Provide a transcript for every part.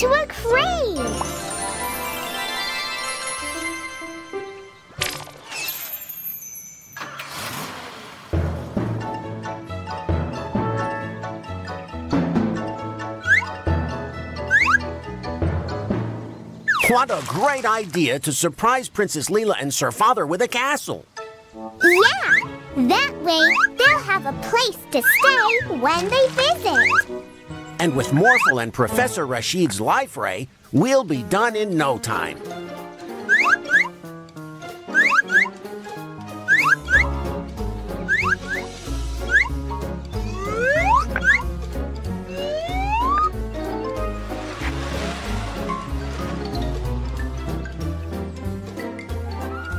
into a crane. What a great idea to surprise Princess Leela and Sir Father with a castle. Yeah, that way they'll have a place to stay when they visit. And with Morphle and Professor Rashid's life ray, we'll be done in no time.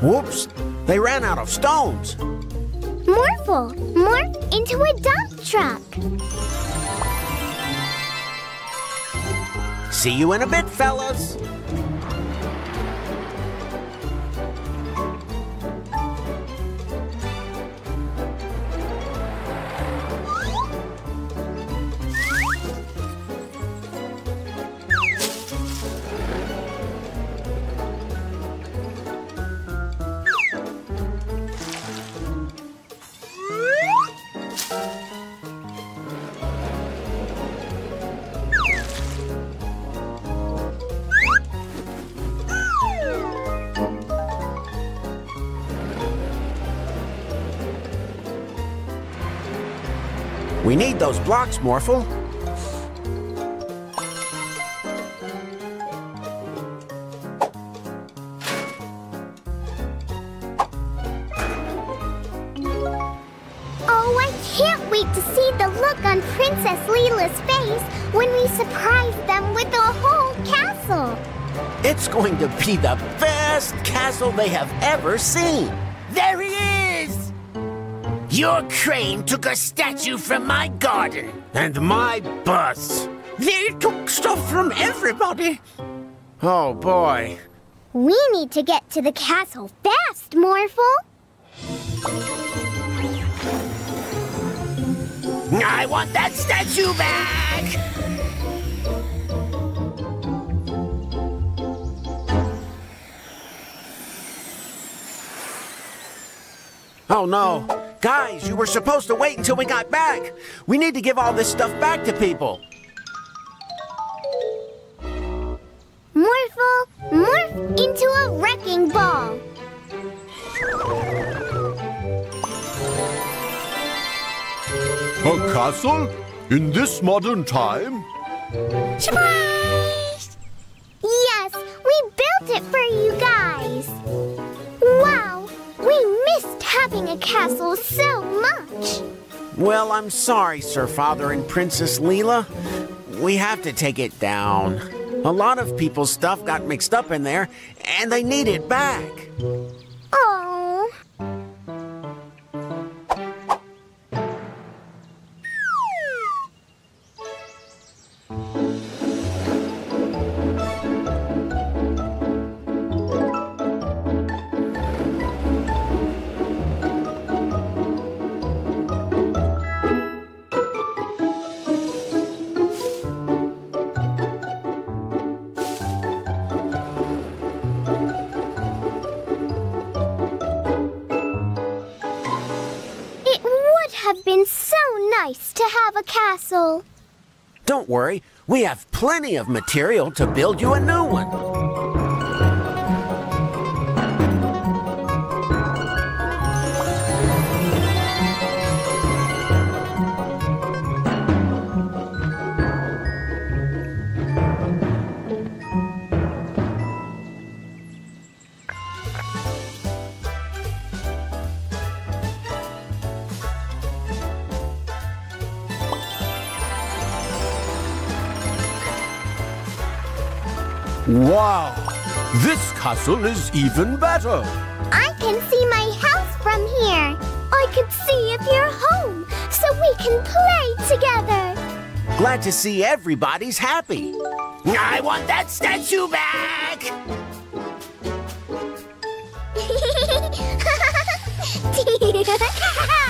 Whoops, they ran out of stones. Morphle, morph into a dump truck. See you in a bit, fellas. Those blocks, Morphle. Oh, I can't wait to see the look on Princess Leela's face when we surprise them with the whole castle. It's going to be the best castle they have ever seen. There he is! Your crane took a statue from my garden. And my bus. They took stuff from everybody. Oh boy. We need to get to the castle fast, Morphle. I want that statue back! Oh no. Guys, you were supposed to wait until we got back. We need to give all this stuff back to people. Morphle, morph into a wrecking ball. A castle? In this modern time? Surprise! Yes, we built it for you guys. We missed having a castle so much. Well, I'm sorry, Sir Father and Princess Leela. We have to take it down. A lot of people's stuff got mixed up in there, and they need it back. A castle. Don't worry, we have plenty of material to build you a new one. Wow! This castle is even better! I can see my house from here. I could see if you're home, so we can play together. Glad to see everybody's happy. I want that statue back!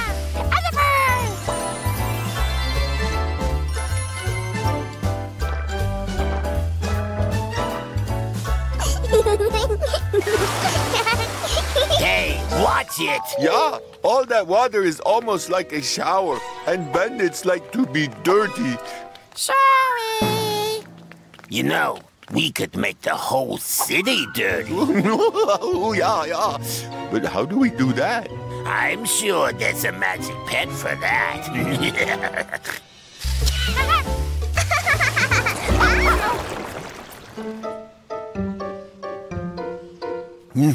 it? Yeah, all that water is almost like a shower, and bandits like to be dirty. Sorry. You know, we could make the whole city dirty. oh, yeah, yeah. But how do we do that? I'm sure there's a magic pet for that. With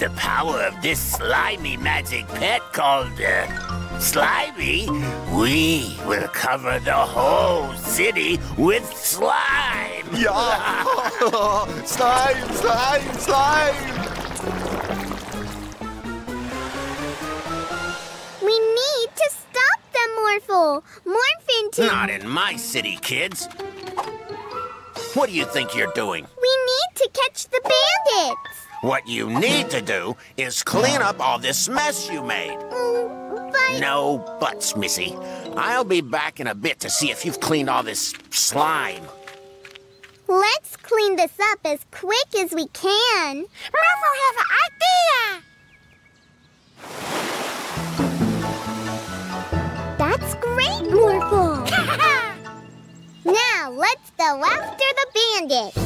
the power of this slimy magic pet called uh, Slimy, we will cover the whole city with slime. Yeah! slime, slime, slime! We need to stop them, Morphle. Morph into... Not in my city, kids. What do you think you're doing? We need to catch the bandits. What you need to do is clean up all this mess you made. Mm, but... No buts, Missy. I'll be back in a bit to see if you've cleaned all this slime. Let's clean this up as quick as we can. Morphle have an idea! That's great, Morphle! now, let's go after the bandits.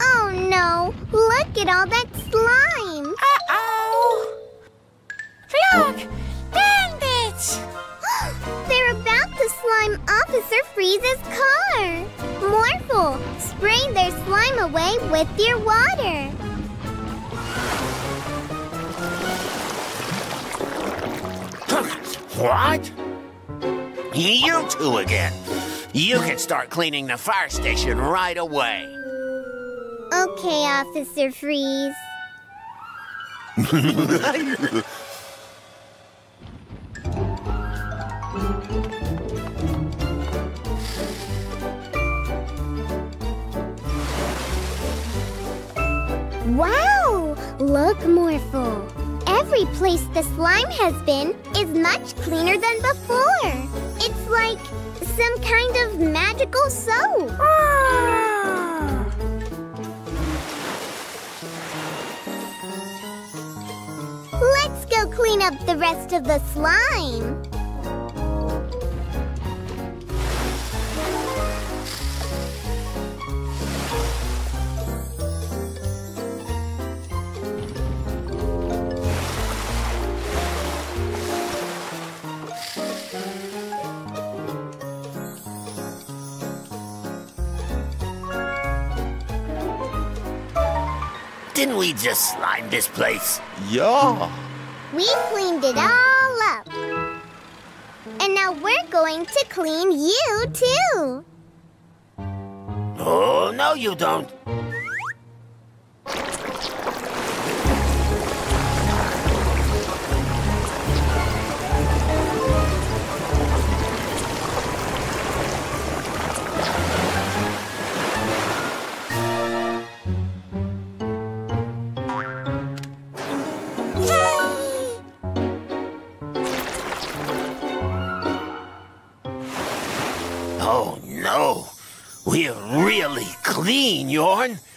Oh no, look at all that slime! Uh-oh! Look! Bandits! They're about to slime Officer Freeze's car! Morphle, spray their slime away with your water! What? You two again. You can start cleaning the fire station right away. Okay, Officer Freeze. wow! Look, Morphle. Every place the slime has been is much cleaner than before. It's like some kind of magical soap. Ah. Let's go clean up the rest of the slime. Didn't we just slime this place? Yeah. We cleaned it all up. And now we're going to clean you, too. Oh, no, you don't.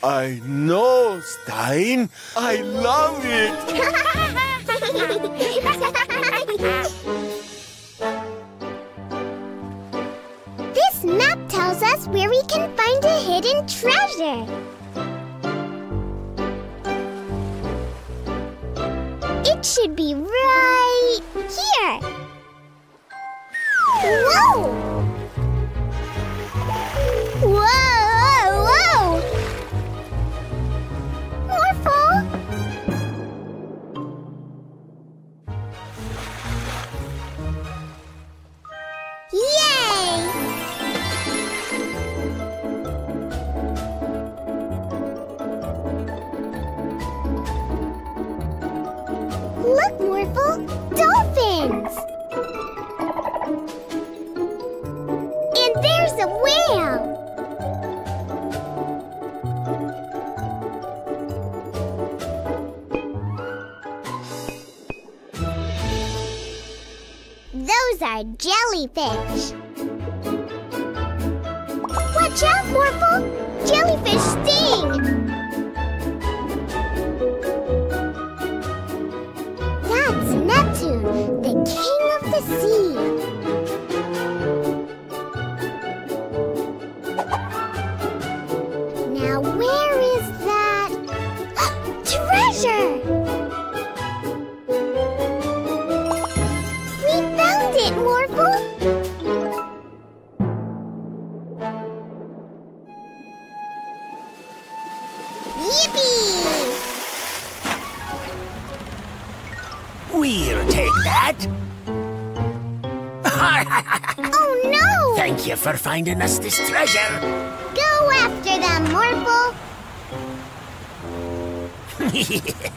I whale! Those are jellyfish. Watch Watch out, Morphle! Jellyfish sting! That's Neptune, the king of the sea. Finding us this treasure. Go after them, Morphle!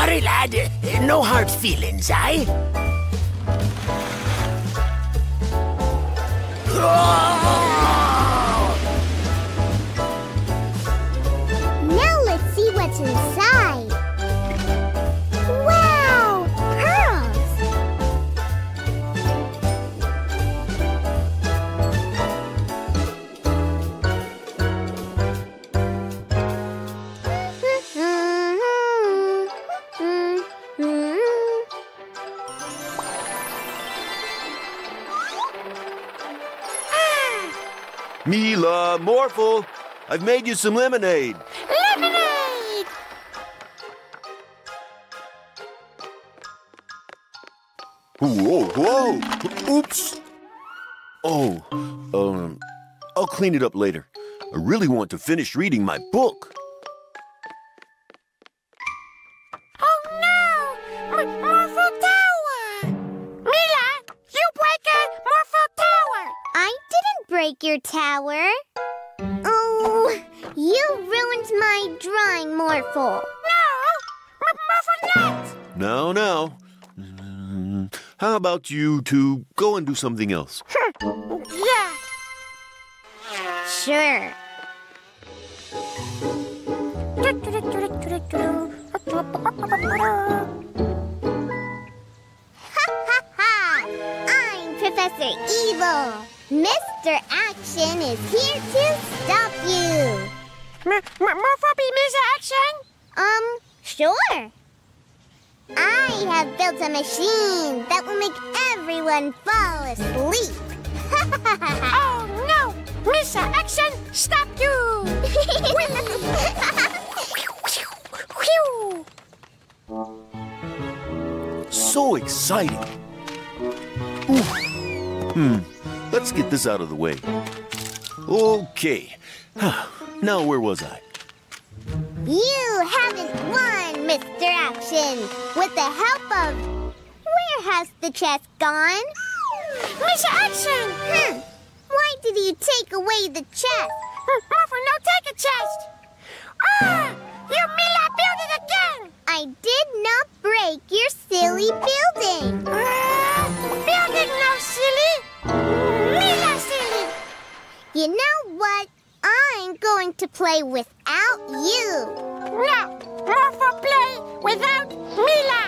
Sorry, lad. No hard feelings, eh? Now Morphle, I've made you some lemonade. Lemonade! Whoa, whoa! Oops! Oh, um, I'll clean it up later. I really want to finish reading my book. Oh no! Morphle Tower! Mila, you break Morphle Tower! I didn't break your tower. You ruined my drawing, Morphle. No! M- Morphle not! Now, now. Mm, How about you two go and do something else? Yeah. Sure. Ha ha ha! I'm Professor Evil. Mr. Action is here to stop you. M- M- Morphle be Miss Action? Um, sure. I have built a machine that will make everyone fall asleep. Oh no! Miss Action, stop you! So exciting. Ooh. Hmm. Let's get this out of the way. Okay. Now, where was I? you haven't won, Mr. Action. With the help of. Where has the chest gone? Mr. Action! Hmm. Why did you take away the chest? Morphle, no take a chest! Ah! You Mila build it again! I did not break your silly building. To play without you. No! Morphle play without Mila!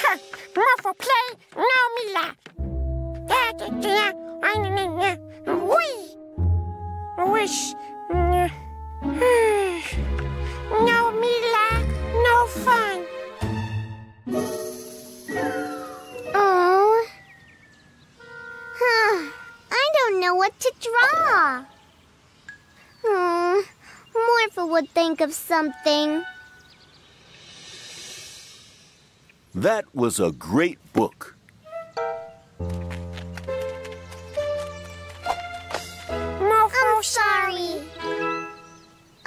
Huh, Morphle play, no Mila! Wee! Wish. No Mila, no fun. Know what to draw. Hmm. Morphle would think of something. That was a great book. Morphle I'm sorry.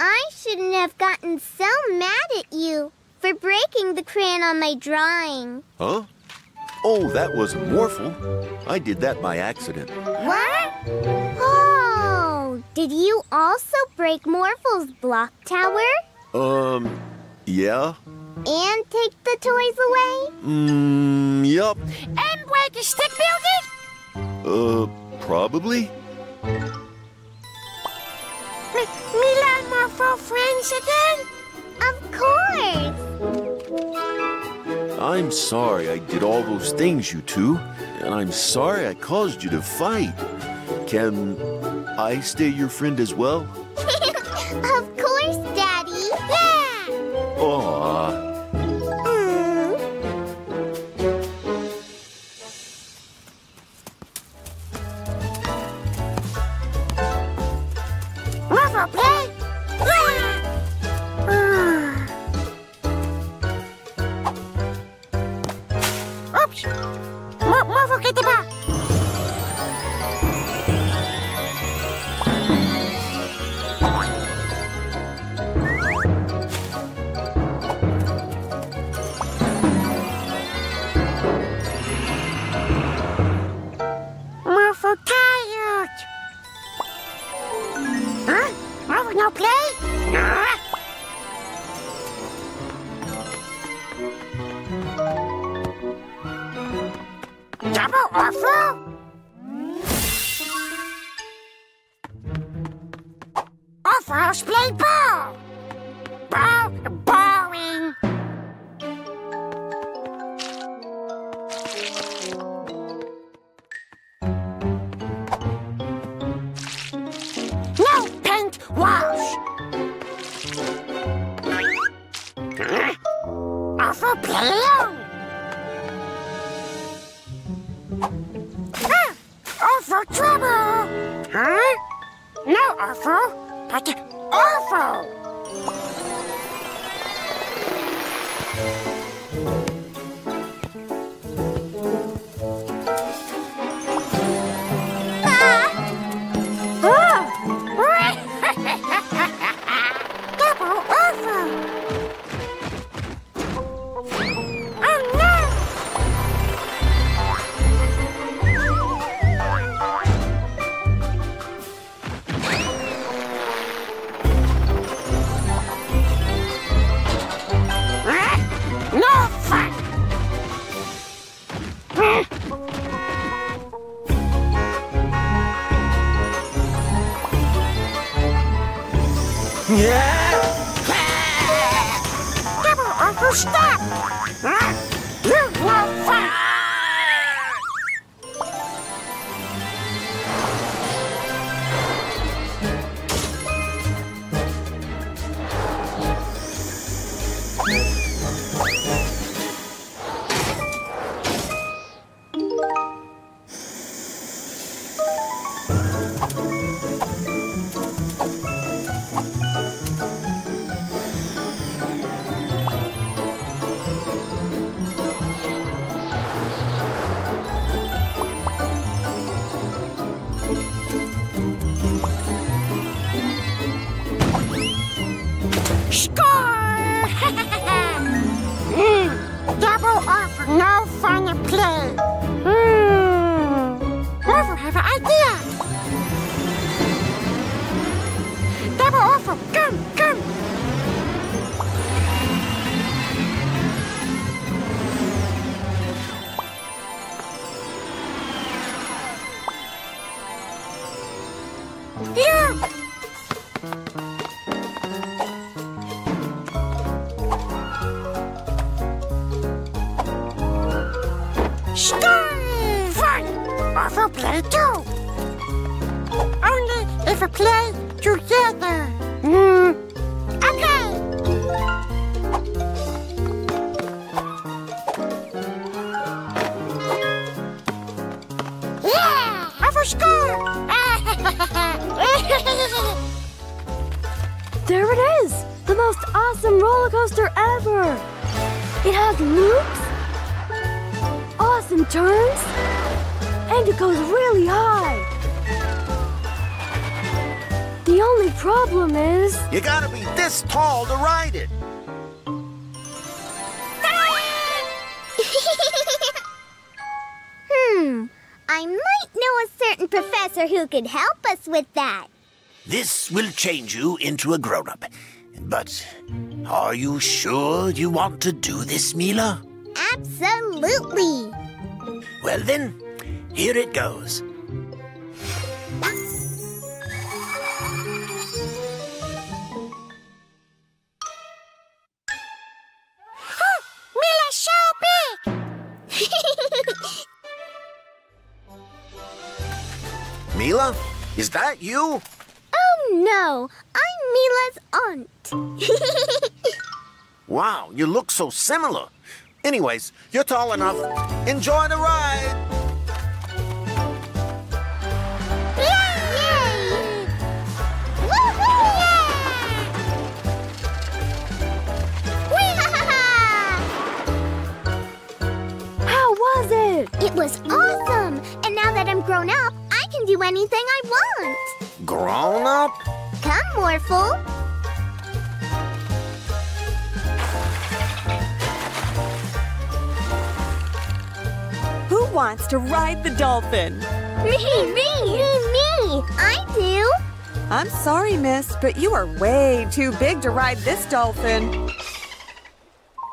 I shouldn't have gotten so mad at you for breaking the crayon on my drawing. Huh? Oh, that wasn't Morphle. I did that by accident. What? Did you also break Morphle's block tower Um, yeah? and take the toys away? Mmm, yup. And break a stick building? Uh, probably? M- Mila and friends again? Of course. I'm sorry I did all those things, you two. And I'm sorry I caused you to fight. Can I stay your friend as well? of It has loops, awesome turns, and it goes really high. The only problem is You gotta be this tall to ride it. hmm, I might know a certain professor who could help us with that. This will change you into a grown up. But are you sure you want to do this, Mila? Absolutely. Well, then, here it goes. Mila so big! Mila, is that you? oh no, I'm Mila's aunt. Wow, you look so similar. Anyways, you're tall enough. Enjoy the ride. Yay! Woohoo! how was it? It was awesome! And now that I'm grown up, I can do anything I want. Grown up? Come, Morphle. Wants to ride the dolphin? Me, me, me, me. I do. I'm sorry, miss, but you are way too big to ride this dolphin.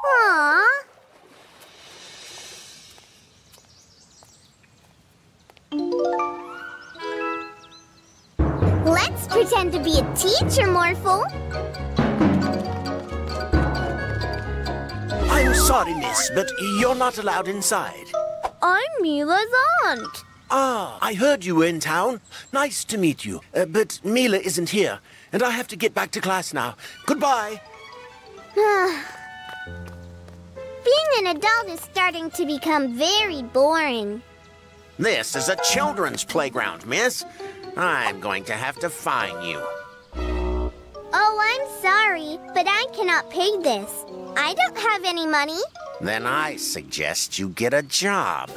Aww. Let's pretend to be a teacher, Morphle. I'm sorry, miss, but you're not allowed inside. I'm Mila's aunt. Ah, I heard you were in town. Nice to meet you. Uh, but Mila isn't here, and I have to get back to class now. Goodbye. Being an adult is starting to become very boring. This is a children's playground, miss. I'm going to have to fine you. Oh, I'm sorry, but I cannot pay this. I don't have any money. Then I suggest you get a job.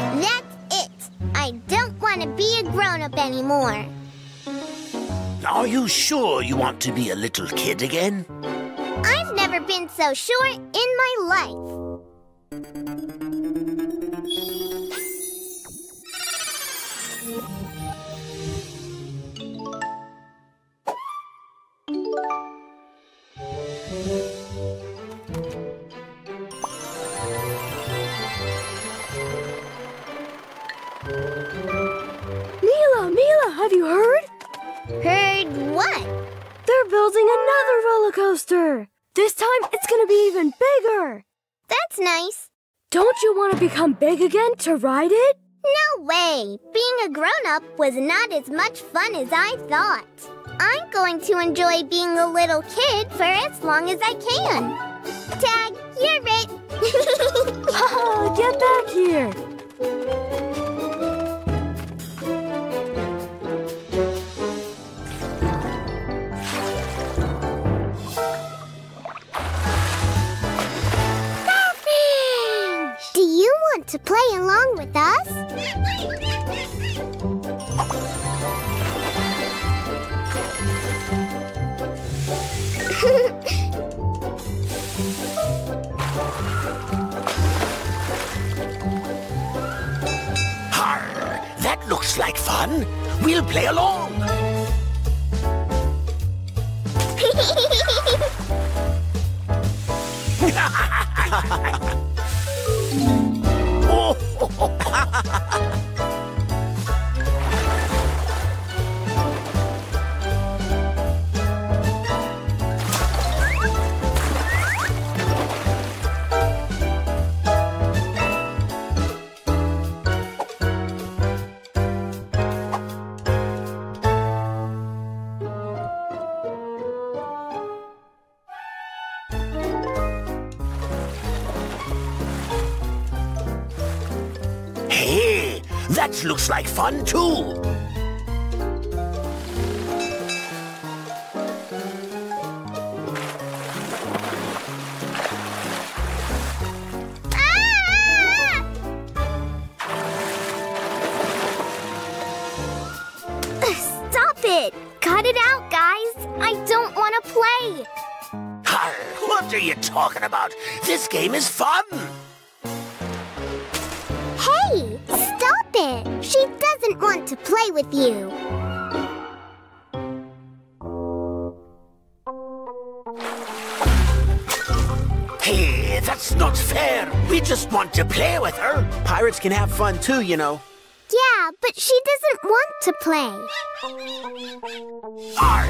That's it. I don't want to be a grown-up anymore. Are you sure you want to be a little kid again? I've never been so sure in my life. Big again to ride it? No way! Being a grown up was not as much fun as I thought. I'm going to enjoy being a little kid for as long as I can. Tag, you're it! are you talking about? This game is fun. To play with her. Pirates can have fun too, you know. Yeah, but she doesn't want to play. Arr.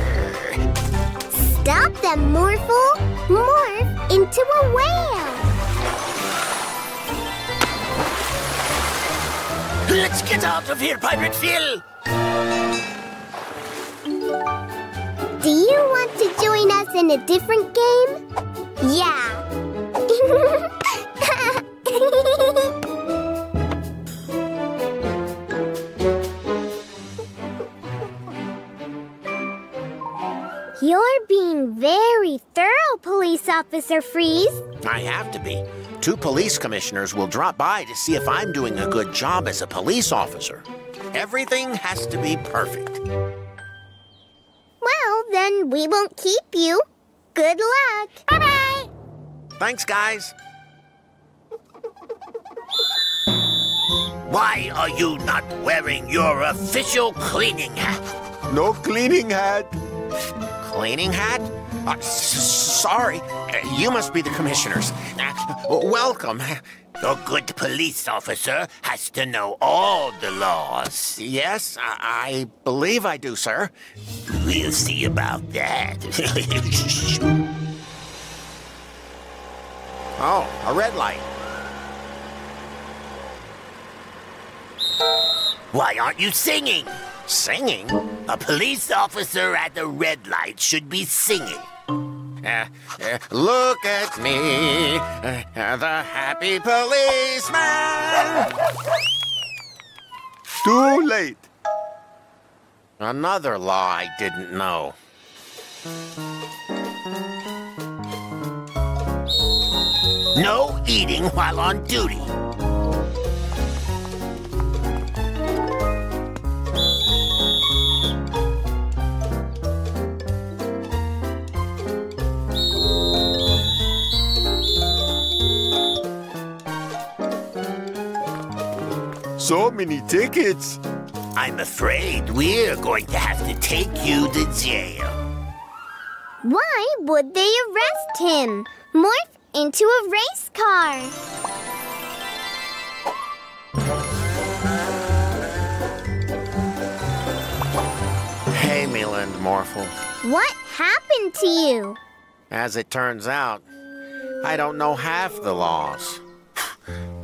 Stop them, Morphle! Morph into a whale! Let's get out of here, Pirate Phil. Do you want to join us in a different game? Yeah. You're being very thorough, Police Officer Freeze. I have to be. Two police commissioners will drop by to see if I'm doing a good job as a police officer. Everything has to be perfect. Well, then we won't keep you. Good luck. Bye bye. Thanks, guys. Why are you not wearing your official cleaning hat? No cleaning hat. Cleaning hat? Uh, sorry. Uh, You must be the commissioners. Uh, welcome. A good police officer has to know all the laws. Yes, I, I believe I do, sir. We'll see about that. Oh, a red light. Why aren't you singing? Singing? A police officer at the red light should be singing. Uh, uh, look at me, uh, the happy policeman. Too late. Another law I didn't know. No eating while on duty. many tickets? I'm afraid we're going to have to take you to jail. Why would they arrest him? Morph into a race car. Hey, Mila and Morphle. What happened to you? As it turns out, I don't know half the laws.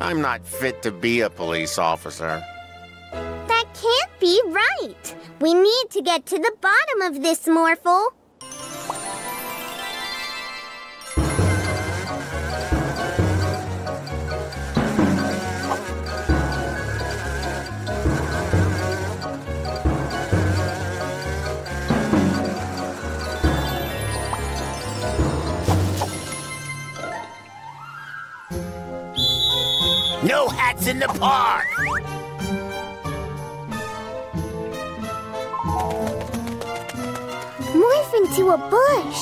I'm not fit to be a police officer. That can't be right. We need to get to the bottom of this, Morphle. No in the park! Morph into a bush.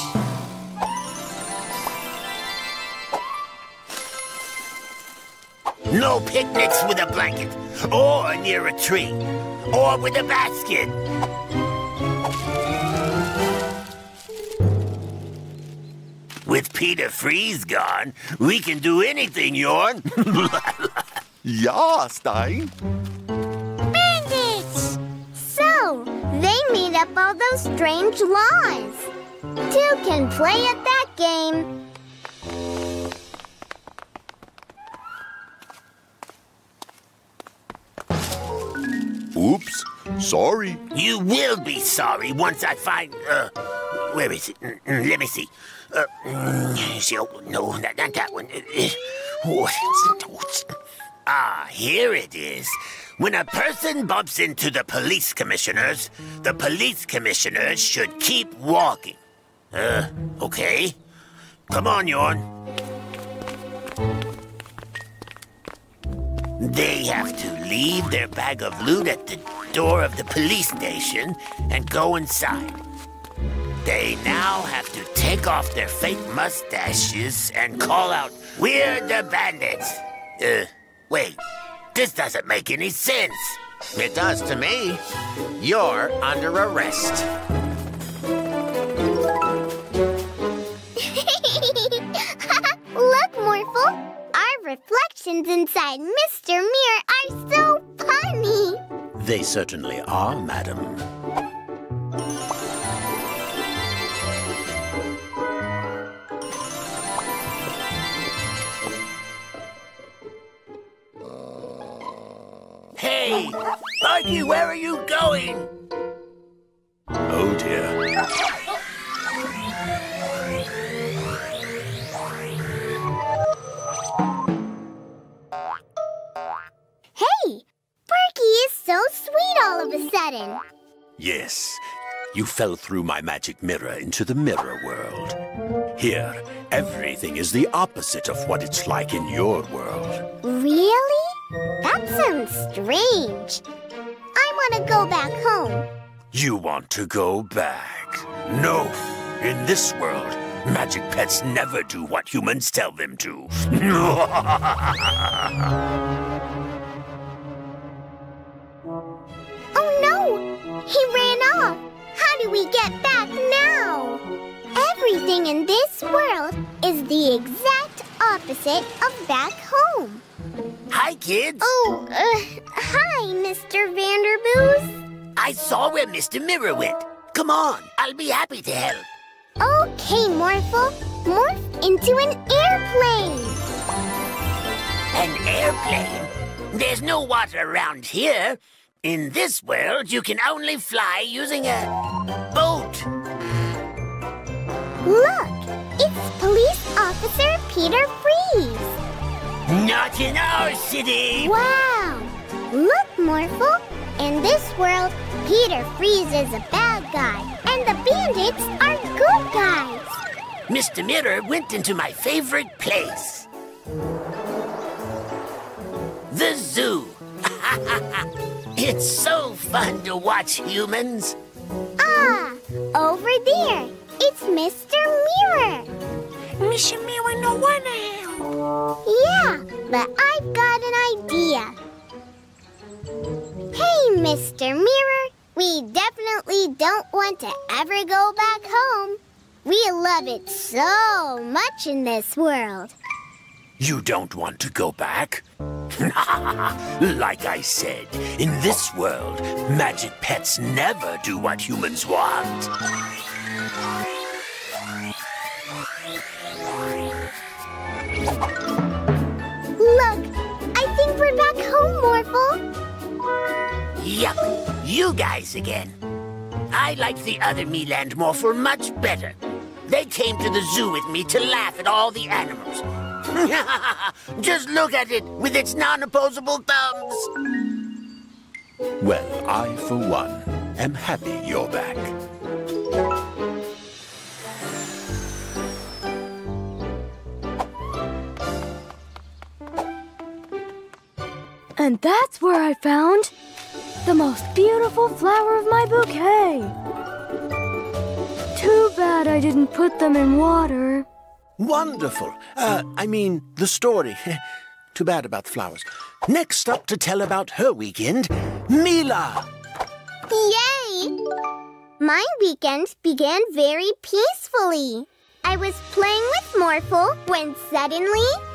No picnics with a blanket, or near a tree, or with a basket. With Peter Freeze gone, we can do anything, Yorn. Ja, Stein. Bandits! So, they made up all those strange laws. Two can play at that game. Oops. Sorry. You will be sorry once I find. Uh, where is it? Mm, mm, Let me see. Uh, mm, see, oh, no, not, not that one. Uh, what is it? Ah, here it is. When a person bumps into the police commissioners, the police commissioners should keep walking. Uh, okay. Come on, Yorn. They have to leave their bag of loot at the door of the police station and go inside. They now have to take off their fake mustaches and call out, We're the bandits! Uh, wait, this doesn't make any sense. It does to me. You're under arrest. Look, Morphle. Our reflections inside Mr. Mirror are so funny. They certainly are, madam. Hey, Buggy, where are you going? Oh dear. Hey, Berkey is so sweet all of a sudden. Yes, you fell through my magic mirror into the mirror world. Here, everything is the opposite of what it's like in your world. Really? That sounds strange. I want to go back home. You want to go back? No. In this world, magic pets never do what humans tell them to. Oh no! He ran off! How do we get back now? Everything in this world is the exact opposite of back home. Hi, kids. Oh, uh, hi, Mr. Vanderboos. I saw where Mr. Mirror went. Come on, I'll be happy to help. Okay, Morphle. Morph into an airplane. An airplane? There's no water around here. In this world, you can only fly using a boat. Look, it's Police Officer Peter Freeze. Not in our city. Wow! Look, Morphle. In this world, Peter Freeze is a bad guy, and the bandits are good guys. Mr. Mirror went into my favorite place. The zoo. it's so fun to watch humans. Ah, over there. It's Mr. Mirror. Mr. Mirror no wanna help. Yeah, but I've got an idea. Hey, Mr. Mirror. We definitely don't want to ever go back home. We love it so much in this world. You don't want to go back? like I said, in this world, magic pets never do what humans want. Look, I think we're back home, Morphle. Yup, you guys again. I like the other Mila and Morphle much better. They came to the zoo with me to laugh at all the animals. Just look at it with its non-opposable thumbs. Well, I, for one, am happy you're back. And that's where I found the most beautiful flower of my bouquet. Too bad I didn't put them in water. Wonderful. Uh, I mean, the story. Too bad about the flowers. Next up to tell about her weekend, Mila. Yay! My weekend began very peacefully. I was playing with Morphle when suddenly...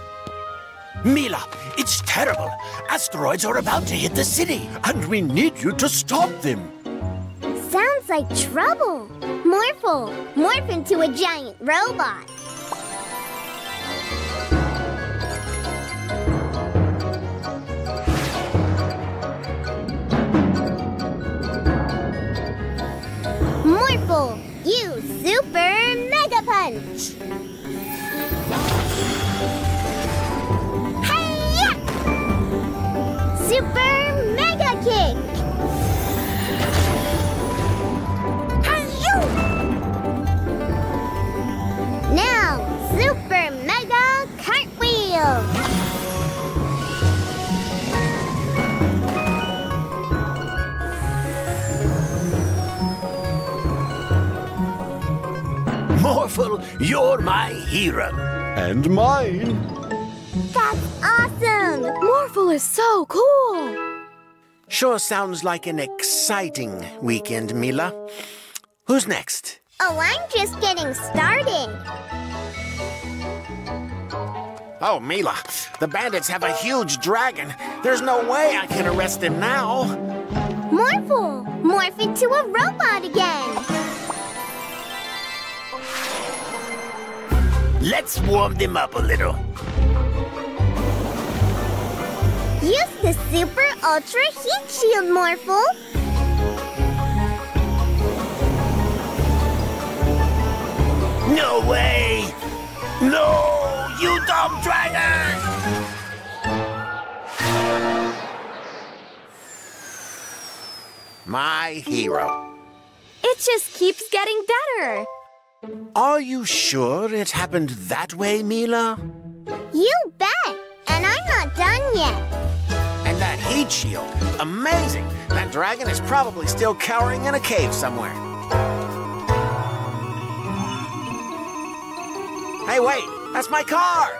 Mila, it's terrible. Asteroids are about to hit the city, and we need you to stop them. Sounds like trouble. Morphle, morph into a giant robot. Morphle, use Super Morphle, you're my hero. And mine. That's awesome! Morphle is so cool. Sure sounds like an exciting weekend, Mila. Who's next? Oh, I'm just getting started. Oh, Mila, the bandits have a huge dragon. There's no way I can arrest him now. Morphle, morph into a robot again. Let's warm them up a little. Use the Super Ultra Heat Shield, Morphle. No way! No, you dumb dragon! My hero. It just keeps getting better. Are you sure it happened that way, Mila? You bet. And I'm not done yet. And that heat shield. Amazing. That dragon is probably still cowering in a cave somewhere. Hey, wait. That's my car.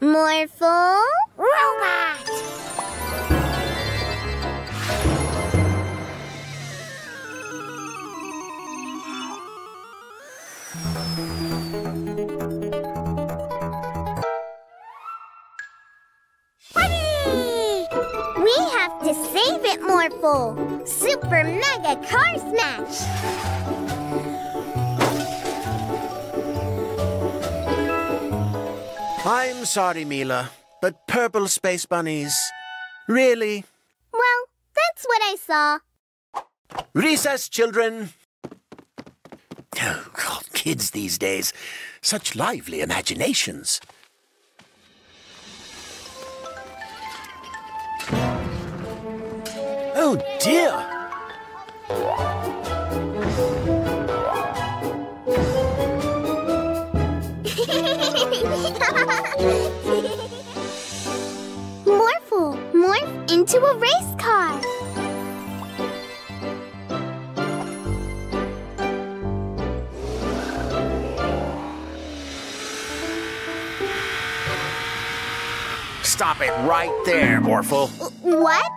Morphle, Robot! To save it, Morphle. Super Mega Car Smash. I'm sorry, Mila, but purple space bunnies. Really? Well, that's what I saw. Recess, children. Oh, God, kids these days, such lively imaginations. Oh, dear. Morphle, morph into a race car. Stop it right there, Morphle. What?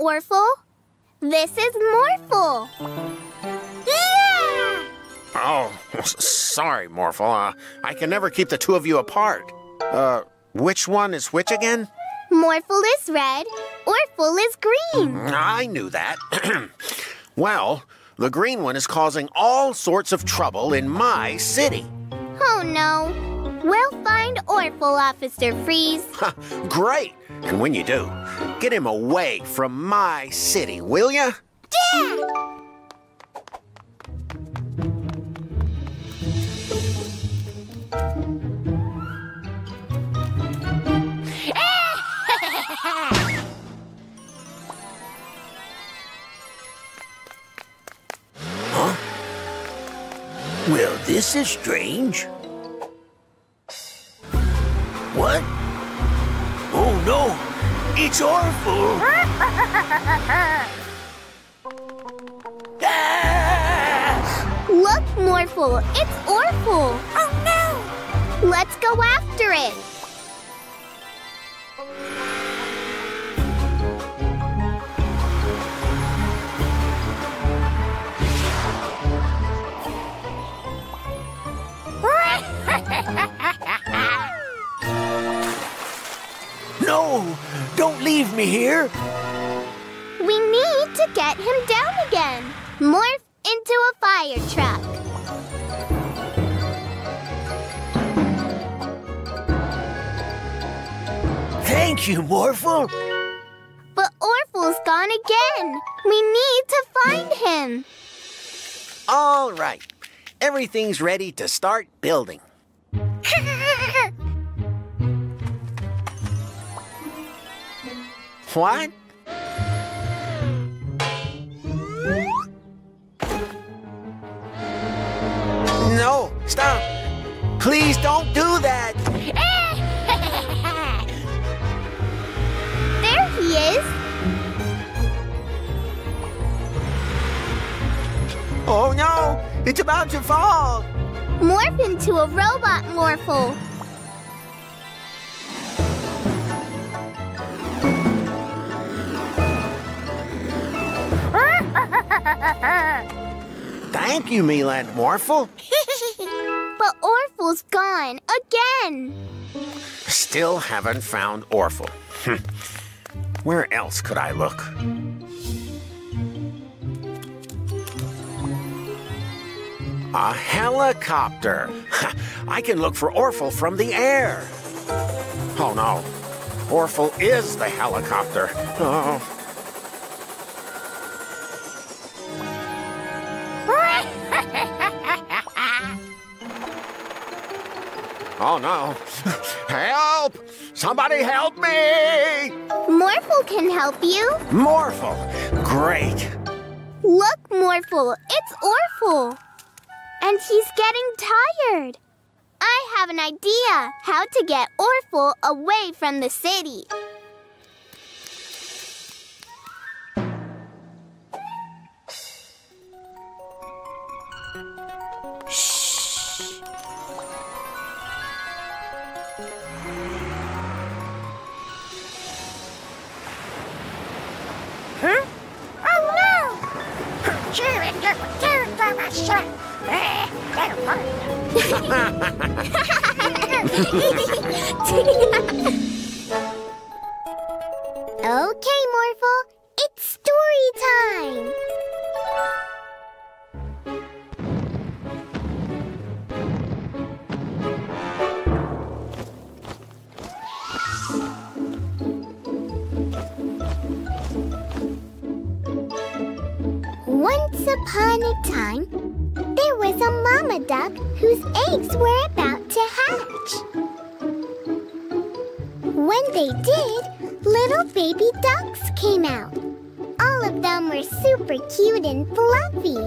This isn't This is Morphle. Yeah! Oh, sorry, Morphle. Uh, I can never keep the two of you apart. Uh, which one is which again? Morphle is red, Orphle is green. I knew that. well, the green one is causing all sorts of trouble in my city. Oh no. We'll find Orphle, Officer Freeze. Great! And when you do, get him away from my city, will ya? Yeah! Well, this is strange. What? Oh no! It's Orphle! ah! Look, Morphle, it's Orphle. Oh no! Let's go after it. No! Don't leave me here! We need to get him down again. Morph into a fire truck. Thank you, Morphle! But Orphle's gone again. We need to find him. All right. Everything's ready to start building. What? No, stop. Please don't do that. There he is. Oh no, it's about to fall. Morph into a robot Morphle. Thank you, Mila and Morphle. But Orphle's gone again. Still haven't found Orphle. Hmm. Where else could I look? A helicopter. I can look for Orphle from the air. Oh no. Orphle is the helicopter. Oh. Oh no. Help! Somebody help me! Morphle can help you. Morphle. Great. Look, Morphle, it's Orphle. And he's getting tired. I have an idea how to get Orphle away from the city. Okay, Morphle, it's story time. Once upon a time, was a mama duck whose eggs were about to hatch. When they did, little baby ducks came out. All of them were super cute and fluffy,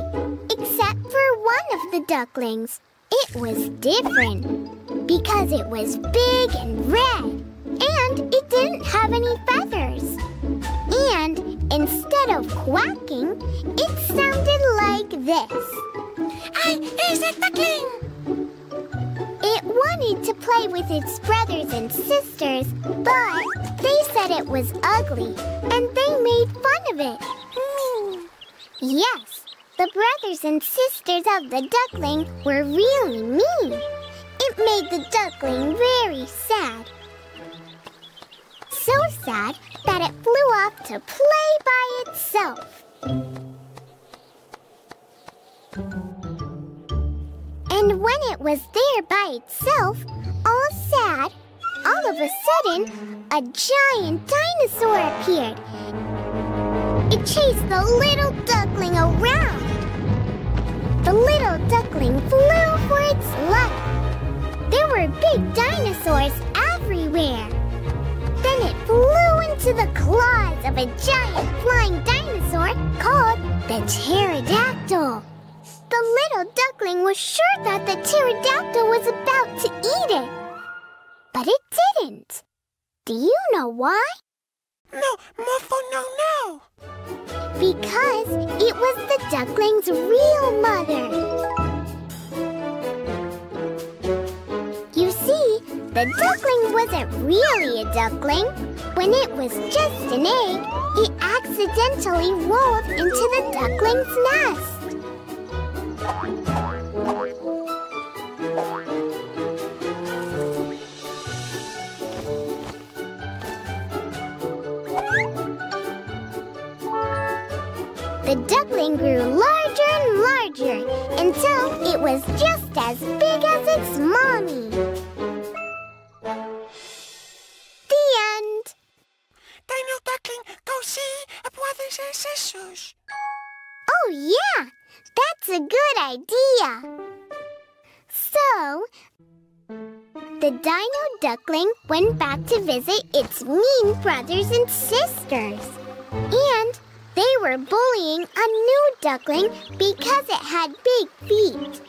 except for one of the ducklings. It was different because it was big and red, and it didn't have any feathers. And instead of quacking, it sounded like this. Is a duckling! It wanted to play with its brothers and sisters, but they said it was ugly, and they made fun of it. Mean. Yes, the brothers and sisters of the duckling were really mean. It made the duckling very sad. so sad that it flew off to play by itself. And when it was there by itself, all sad, all of a sudden, a giant dinosaur appeared. It chased the little duckling around. The little duckling flew for its life. There were big dinosaurs everywhere. Then it flew into the claws of a giant flying dinosaur called the pterodactyl. The little duckling was sure that the pterodactyl was about to eat it. But it didn't. Do you know why? No, Morphle, no, no. Because it was the duckling's real mother. You see, the duckling wasn't really a duckling. When it was just an egg, it accidentally rolled into the duckling's nest. The duckling grew larger and larger until it was just as big as its mommy. The end. Dino Duckling, go see a brothers and sisters. Oh, yeah, that's a good idea. So, the dino duckling went back to visit its mean brothers and sisters. And they were bullying a new duckling because it had big feet.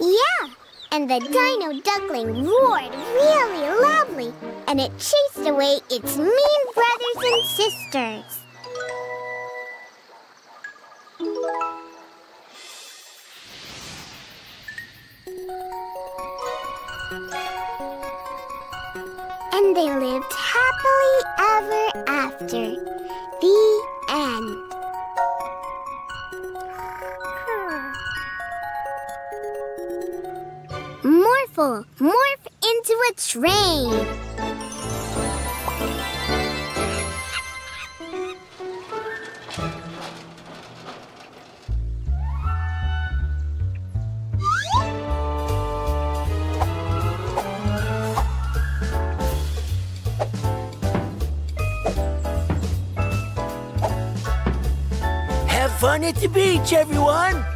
Yeah, and the dino duckling roared really loudly, and it chased away its mean brothers and sisters. And they lived happily ever after. The end. Morphle, morph into a train. At the beach, everyone!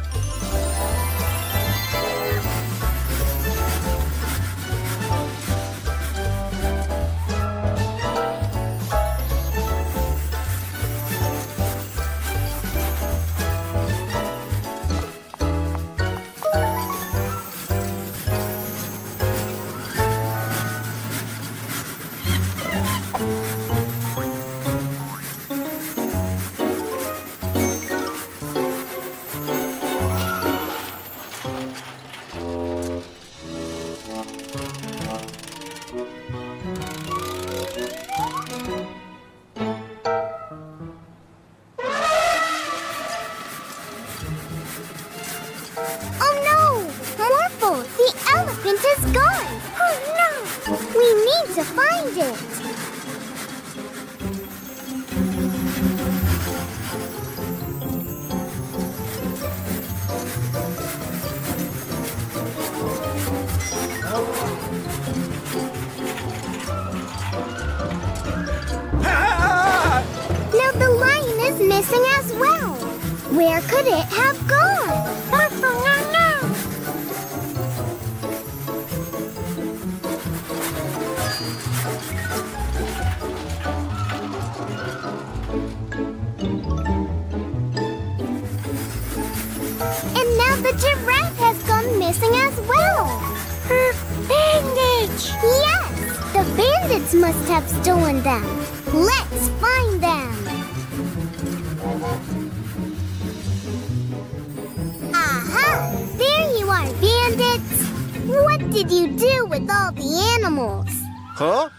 What did you do with all the animals? Huh?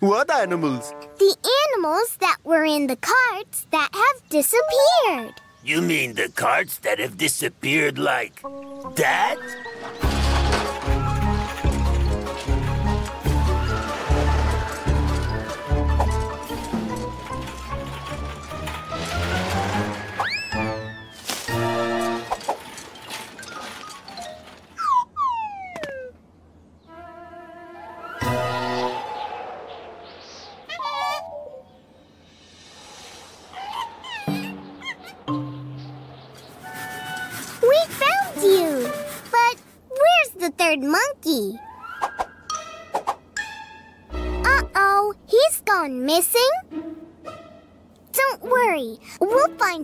What animals? The animals that were in the carts that have disappeared. You mean the carts that have disappeared like that?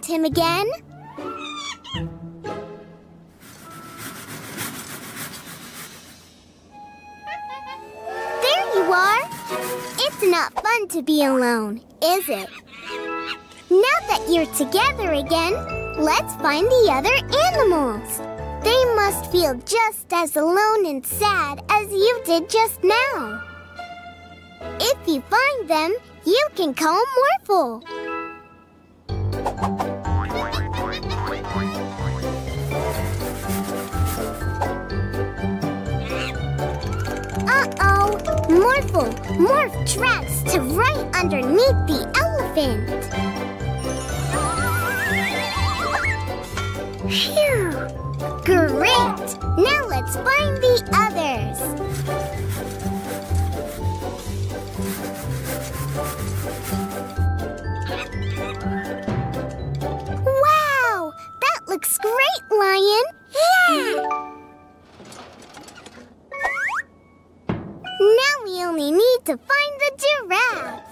Find again. There you are. It's not fun to be alone, is it? Now that you're together again, let's find the other animals. They must feel just as alone and sad as you did just now. If you find them, you can call Morphle. Morphle, morph tracks to right underneath the elephant. Phew! Great! Now let's find the others. Wow! That looks great, Lion! Yeah! Only need to find the giraffe.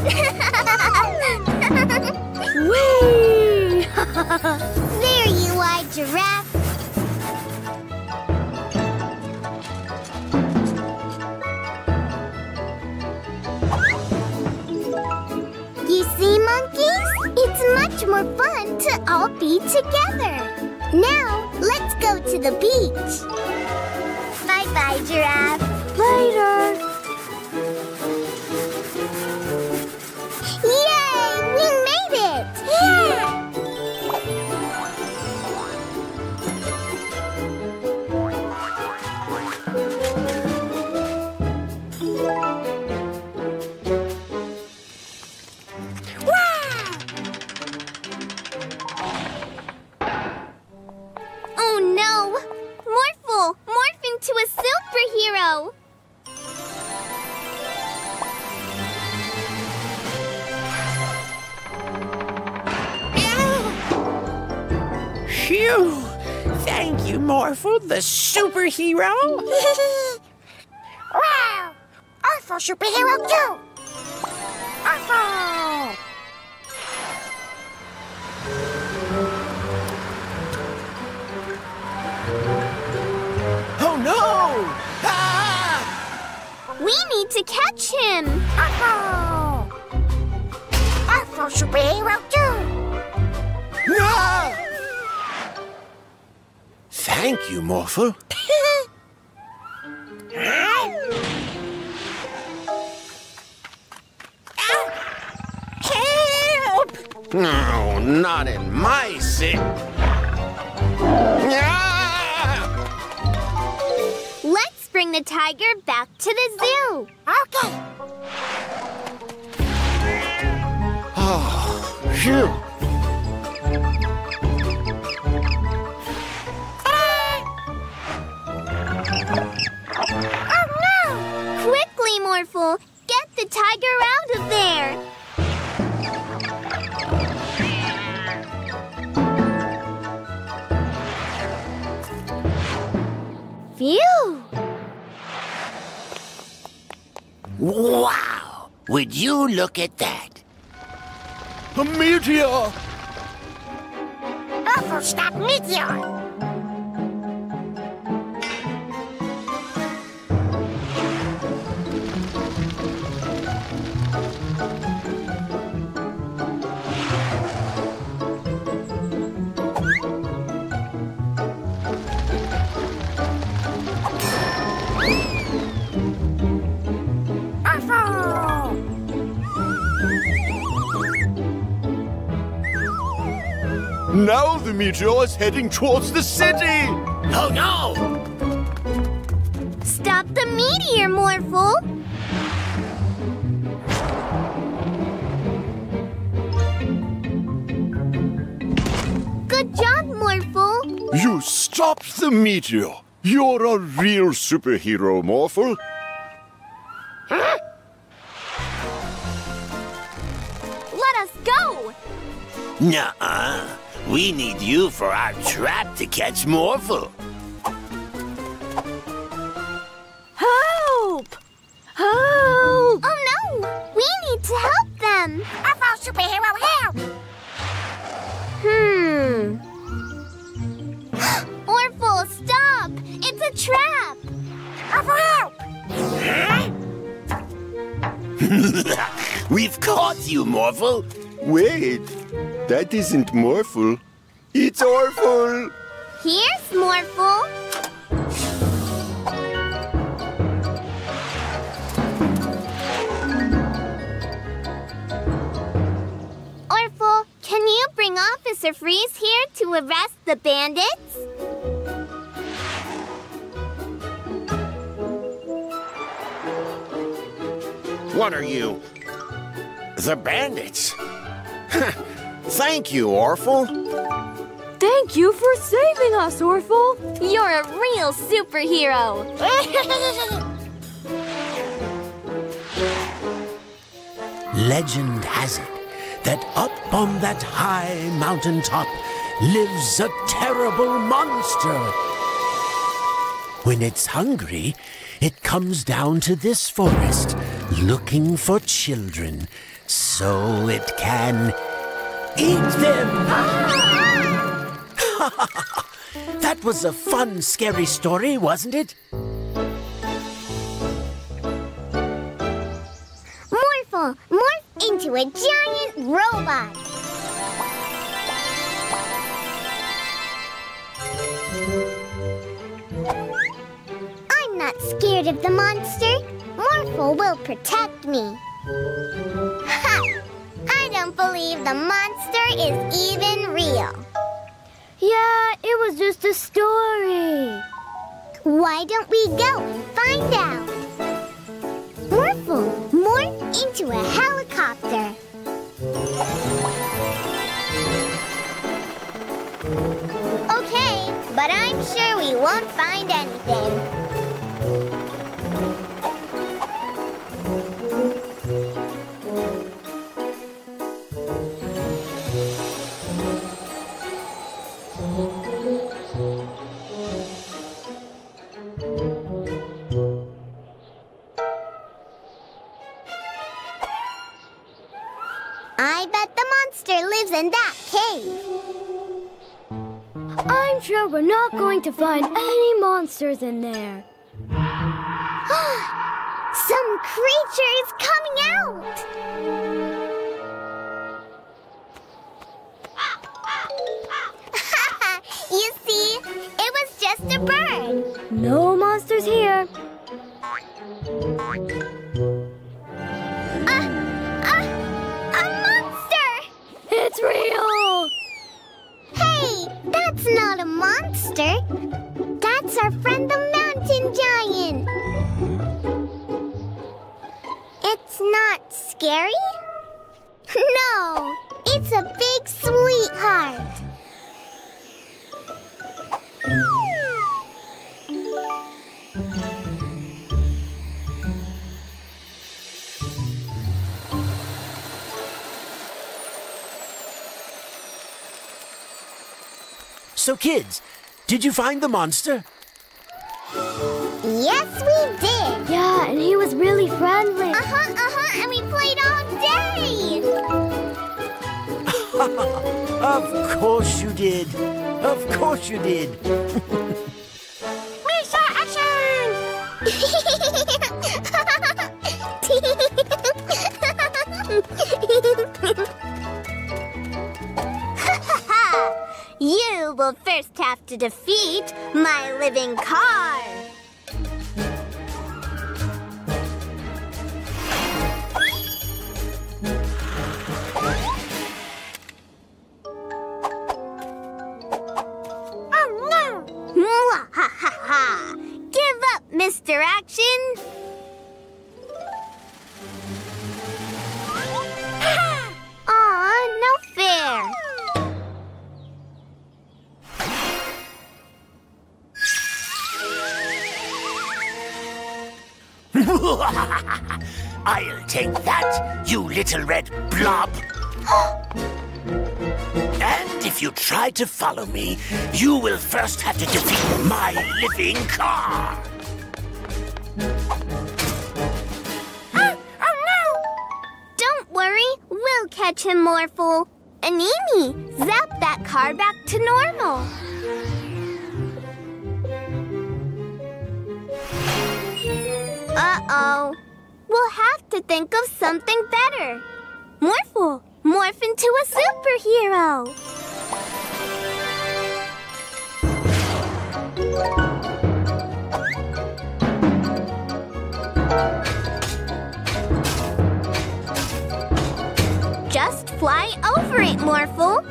Whee! there you are, giraffe. You see, monkeys? It's much more fun to all be together. Now, let's go to the beach. Giraffe. Later. The tiger back to the zoo. Okay. Oh, phew. Oh no! Quickly, Morphle! Get the tiger out of there! Phew! Wow! Would you look at that? A meteor! Arthur, stop meteor! Now the meteor is heading towards the city! Oh no! Stop the meteor, Morphle! Good job, Morphle! You stopped the meteor! You're a real superhero, Morphle. Let us go! Nuh-uh. We need you for our trap to catch Morphle. Help! Help! Oh no! We need to help them! Orphle superhero help! Hmm. Orphle, stop! It's a trap! Orphle help! We've caught you, Morphle. Wait, that isn't Morphle. It's Orphle. Here's Morphle. Orphle, can you bring Officer Freeze here to arrest the bandits? What are you? The bandits. Thank you, Orphle. Thank you for saving us, Orphle. You're a real superhero. Legend has it that up on that high mountain top lives a terrible monster. When it's hungry, it comes down to this forest looking for children so it can eat them. that was a fun, scary story, wasn't it? Morphle, morph into a giant robot. I'm not scared of the monster. Morphle will protect me. Ha! I don't believe the monster is even real. Yeah, it was just a story. Why don't we go and find out? Morphle, morph into a helicopter. Okay, but I'm sure we won't find anything. Not going to find any monsters in there. Some creature is coming out! Scary? No, it's a big sweetheart. So, kids, did you find the monster? Yes, we did. Yeah, and he was really friendly. Uh-huh, uh-huh, and we played all day. Of course you did. Of course you did. We saw action! you will first have to defeat my living car. You little red blob. And if you try to follow me, you will first have to defeat my living car. Oh, oh no! Don't worry, we'll catch him, Morphle. Animi, zap that car back to normal. Uh-oh. Think of something better. Morphle, morph into a superhero. Just fly over it, Morphle.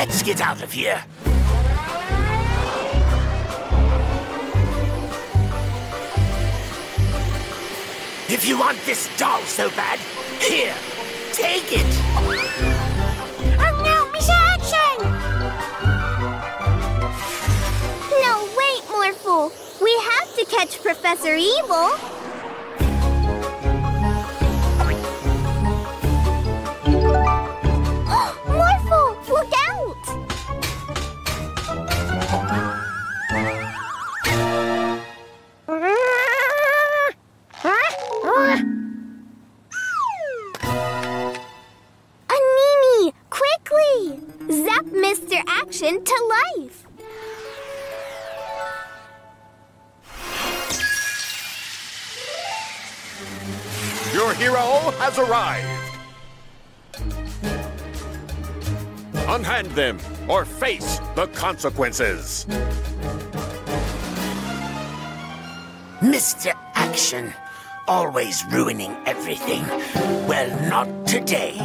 Let's get out of here. If you want this doll so bad, here, take it. Oh no, Miss Action! No, wait, Morphle. We have to catch Professor Evil. Or face the consequences. Mr. Action, always ruining everything. Well, not today.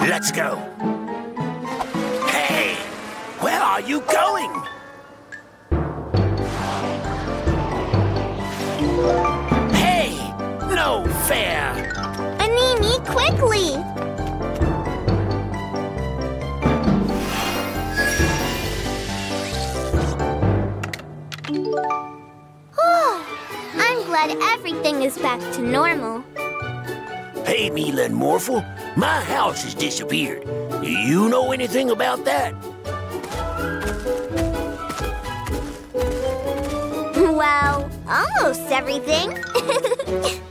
Let's go. Hey, where are you going? Hey, no fair. Animi, quickly! Glad everything is back to normal. Hey, Mila and Morphle, my house has disappeared. Do you know anything about that? Well, almost everything.